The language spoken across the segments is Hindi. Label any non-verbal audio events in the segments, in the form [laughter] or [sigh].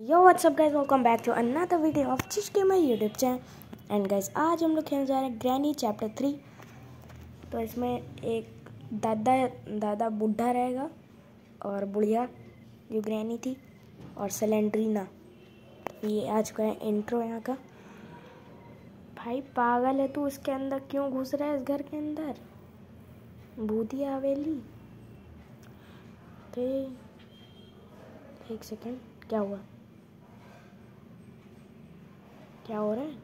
Yo what's up guys welcome back to another video of चिशके my YouTube channel and guys आज हम लोग खेलने जा रहे हैं ग्रैनी चैप्टर थ्री तो इसमें एक दादा दादा बुढ़ा रहेगा और बुढ़िया, जो ग्रैनी थी, और सिलेंड्रीना ये आज का इंट्रो यहाँ का. भाई, पागल है तू इसके अंदर? क्यों घुस रहा है इस घर के अंदर? भूती हवेली. तो एक सेकेंड क्या हुआ? क्या हो रहा है?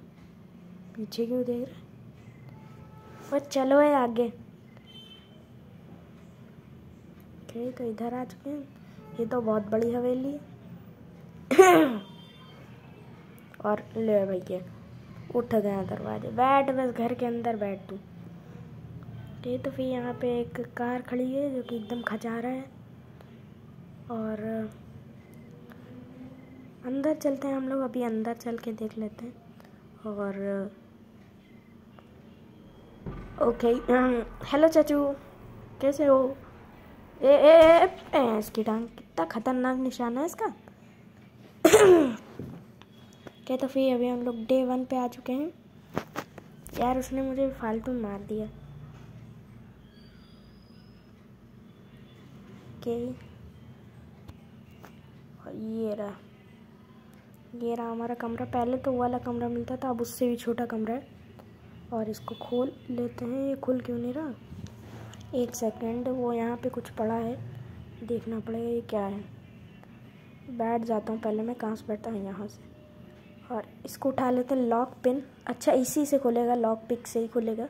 पीछे क्यों देख रहा है? चलो है आगे। ओके तो इधर आ चुके हैं। ये तो बहुत बड़ी हवेली है। [coughs] और ले भैया, उठ गया दरवाजे। बैठ, बस घर के अंदर बैठ तू। ठीक तो फिर यहाँ पे एक कार खड़ी है जो कि एकदम खचा रहा है। और अंदर चलते हैं हम लोग, अभी अंदर चल के देख लेते हैं। और, ओके हेलो चाचू, कैसे हो? ए ए ए इसकी टांग, कितना खतरनाक निशान है इसका। [coughs] क्या तो फिर अभी हम लोग डे वन पे आ चुके हैं। यार, उसने मुझे फालतू मार दिया। ओके। ये रहा। ये रहा हमारा कमरा। पहले तो वाला कमरा मिलता था, अब उससे भी छोटा कमरा है। और इसको खोल लेते हैं। ये खुल क्यों नहीं रहा? एक सेकंड, वो यहाँ पे कुछ पड़ा है। देखना पड़ेगा ये क्या है। बैठ जाता हूँ पहले मैं, कहाँ से बैठता हूँ? यहाँ से। और इसको उठा लेते हैं लॉक पिन अच्छा इसी से खुलेगा लॉक पिक से ही खुलेगा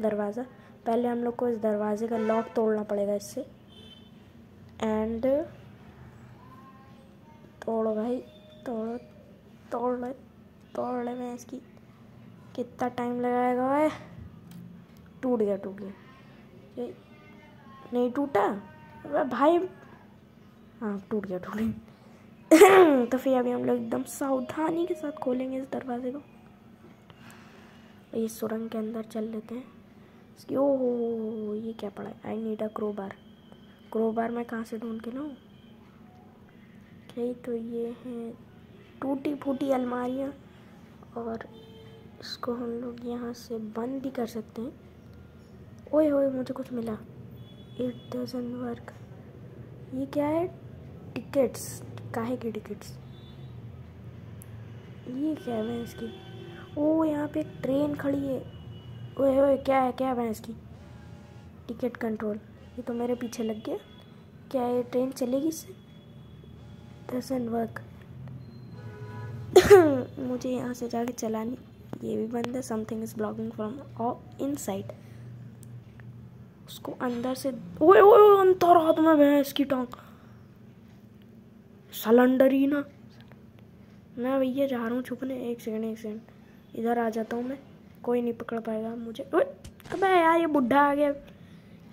दरवाज़ा। पहले हम लोग को इस दरवाजे का लॉक तोड़ना पड़ेगा इससे। एंड तोड़ भाई। तोड़ तोड़ ले तोड़ ले मैं इसकी। कितना टाइम लगाएगा भाई टूट गया टूट गया। ये नहीं टूटा? अरे भाई। हाँ टूट गया टूट गया। [coughs] तो फिर अभी हम लोग एकदम सावधानी के साथ खोलेंगे इस दरवाजे को। ये सुरंग के अंदर चल लेते हैं। इसकी ओ ये क्या पड़ा है? I need a crowbar crowbar मैं कहाँ से ढूंढ के लाऊँ? ओके तो ये है। टूटी फूटी अलमारियाँ और इसको हम लोग यहाँ से बंद भी कर सकते हैं। ओए ओए मुझे कुछ मिला। इट डजन वर्क ये क्या है? टिकट्स काहे के टिकट्स ये क्या है भैंस की? ओ, यहाँ पे एक ट्रेन खड़ी है। ओए ओए क्या है क्या है भैंस की? टिकट कंट्रोल ये तो मेरे पीछे लग गया। क्या ये ट्रेन चलेगी इससे? डजन वर्क [coughs] मुझे यहाँ से जाके चलानी। ये भी बंद है। समथिंग इज़ ब्लॉकिंग फ्रॉम और इन साइड उसको अंदर से ओए ओए अंतर हाथ में भैंस की टांग। सिलेंडर ही ना। मैं भैया जा रहा हूँ छुपने। एक सेकंड एक सेकंड इधर आ जाता हूँ मैं। कोई नहीं पकड़ पाएगा मुझे। ओए, अबे यार, ये बुढ़ा आ गया।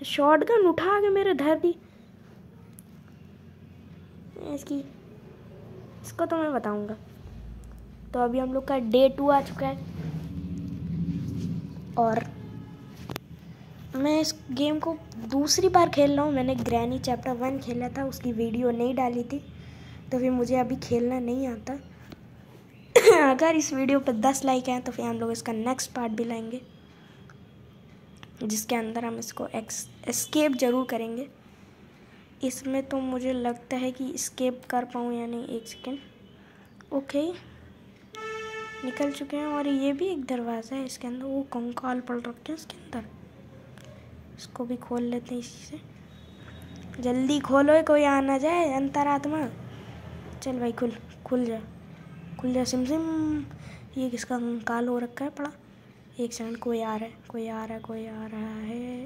शॉर्ट गन उठा के मेरे धर दी। इसकी इसको तो मैं बताऊँगा। तो अभी हम लोग का डे टू आ चुका है। और मैं इस गेम को दूसरी बार खेल रहा हूँ। मैंने ग्रैनी चैप्टर वन खेला था, उसकी वीडियो नहीं डाली थी। तो फिर मुझे अभी खेलना नहीं आता। [coughs] अगर इस वीडियो पर दस लाइक हैं तो फिर हम लोग इसका नेक्स्ट पार्ट भी लाएँगे। जिसके अंदर हम इसको एक्स एस्केप ज़रूर करेंगे। इसमें तो मुझे लगता है कि स्केप कर पाऊँ या नहीं, एक सेकेंड ओके निकल चुके हैं और ये भी एक दरवाज़ा है इसके अंदर, वो कंकाल पड़ रखे हैं इसके अंदर। इसको भी खोल लेते हैं इसी से। जल्दी खोलो, कोई आ ना जाए, अंतरात्मा। चल भाई, खुल खुल जा। खुल जा, सिम सिम। ये किसका कंकाल हो रखा है? पड़ा। एक सेकंड, कोई आ रहा है, कोई आ रहा है, कोई आ रहा है।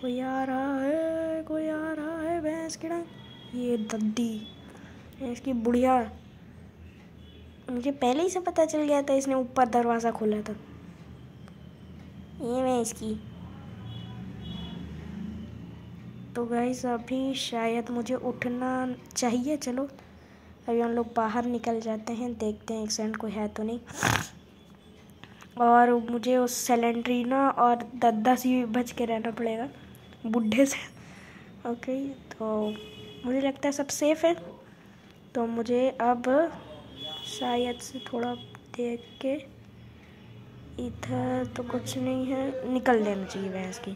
कोई आ रहा है, कोई आ रहा है, भैंस की ये दद्दी इसकी बुढ़िया। मुझे पहले ही से पता चल गया था इसने ऊपर दरवाज़ा खोला था। ये मैं इसकी। तो गाइस अभी शायद मुझे उठना चाहिए, चलो। अभी हम लोग बाहर निकल जाते हैं, देखते हैं एक्सीडेंट कोई है तो नहीं। और मुझे उस सिलेंड्रीना और दद्दा से बच के रहना पड़ेगा, बुढ़े से। ओके तो मुझे लगता है सब सेफ़ है। तो मुझे अब शायद से थोड़ा देख के इधर तो कुछ नहीं है। निकल देना चाहिए भैंस की।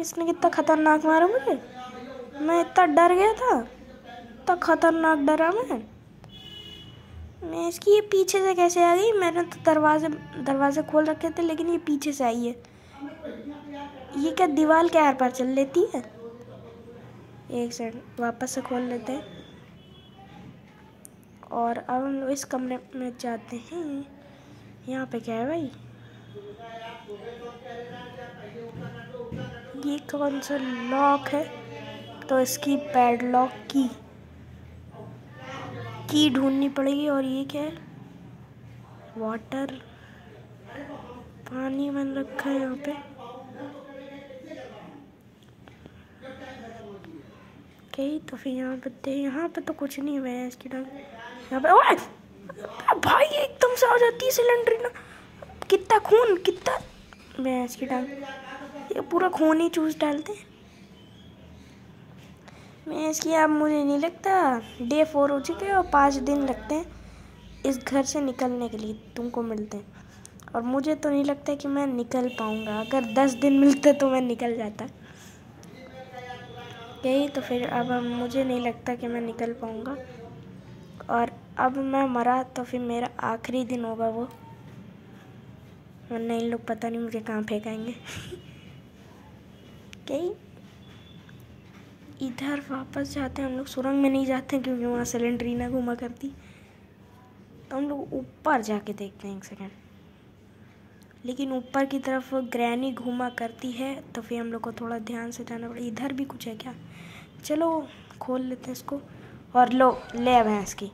इसने कितना खतरनाक मारा मुझे। मैं इतना डर गया था। इतना खतरनाक डरा मैं। मैं इसकी ये पीछे से कैसे आ गई? मैंने तो दरवाजे दरवाजे खोल रखे थे लेकिन ये पीछे से आई है। ये क्या दीवार के आर पार चल लेती है? एक सेकंड वापस से खोल लेते हैं। और अब हम इस कमरे में जाते हैं। यहाँ पे क्या है भाई? ये कौन सा लॉक है? तो इसकी पैडलॉक की की ढूंढनी पड़ेगी। और ये क्या है? वाटर पानी बन रखा है यहाँ पे। ओके तो फिर यहाँ पे यहाँ पे तो कुछ नहीं हुआ है इसकी टांग यहाँ पे, ओए! भाई, एकदम से आ जाती है सिलेंडर ना। कितना खून, कितना भैंस की टांग ये पूरा खून ही चूस डालते मैं इसकी, अब मुझे नहीं लगता डे फोर हो चुके और पाँच दिन लगते हैं इस घर से निकलने के लिए, तुमको मिलते हैं। और मुझे तो नहीं लगता कि मैं निकल पाऊँगा। अगर दस दिन मिलते तो मैं निकल जाता। यही तो फिर अब मुझे नहीं लगता कि मैं निकल पाऊँगा। और अब मैं मरा तो फिर मेरा आखिरी दिन होगा वो। वरना इन लोग पता नहीं मुझे कहाँ फेंकाएँगे। [laughs] कहीं इधर वापस जाते हैं। हम लोग सुरंग में नहीं जाते क्योंकि वहाँ सिलेंडरीना घुमा करती। तो हम लोग ऊपर जाके देखते हैं एक सेकेंड लेकिन ऊपर की तरफ़ ग्रैनी घुमा करती है तो फिर हम लोग को थोड़ा ध्यान से जाना पड़ेगा। इधर भी कुछ है क्या? चलो, खोल लेते हैं इसको। और लो, ले भैंस की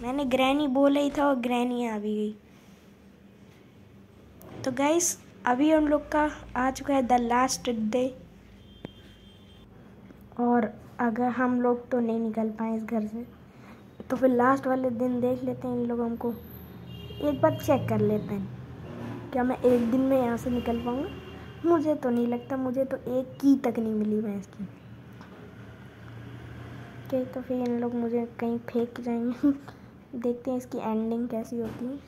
मैंने ग्रैनी बोला ही था और ग्रैनी आ भी गई। तो गाइस अभी हम लोग का आ चुका है द लास्ट डे और अगर हम लोग तो नहीं निकल पाए इस घर से तो फिर लास्ट वाले दिन देख लेते हैं इन लोग हमको एक बार चेक कर लेते हैं। क्या मैं एक दिन में यहाँ से निकल पाऊँगा? मुझे तो नहीं लगता, मुझे तो एक की तक नहीं मिली भैंस की के तो फिर इन लोग मुझे कहीं फेंक जाएँगे। [laughs] देखते हैं इसकी एंडिंग कैसी होती है।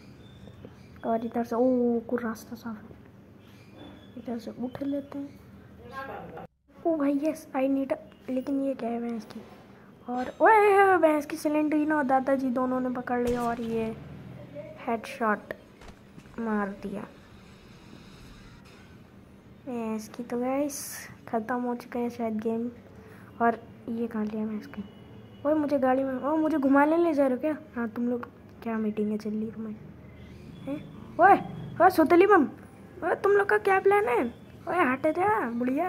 और इधर से ओ को रास्ता साफ़ इधर से उठ लेते हैं। ओ भाई यस आई नीड लेकिन ये क्या है भैंस की? और, ओए, भैंस की सिलेंडरीना और दादाजी दोनों ने पकड़ लिया और ये हेड शॉट मार दिया। भैंस की तो गैस ख़त्म हो चुका है शायद गेम और ये कहाँ लिया मैं इसके? ओए, मुझे गाड़ी में ओ मुझे घुमाने ले जा रहे हो क्या? हाँ तुम लोग क्या मीटिंग है चल रही तुम्हें ओए ओए, सुतली मम ओए, तुम लोग का क्या प्लान है? ओए, हट जा, बुढ़िया।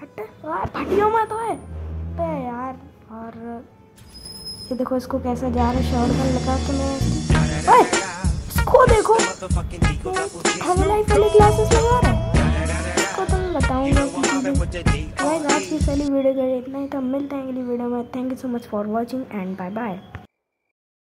हट। ओए, फटियो मत, ओए। पे यार, और ये देखो इसको कैसा जा रहा है, शॉर्ट लगा के मैं ओए! इसको देखो। हमें लाइफ वाली क्लासेस लगा रहा है। इसको तो मैं बताऊँगा गाइस आज की पहली वीडियो का इतना ही। तो मिलते हैं अगली वीडियो में। Thank you so much for watching and bye bye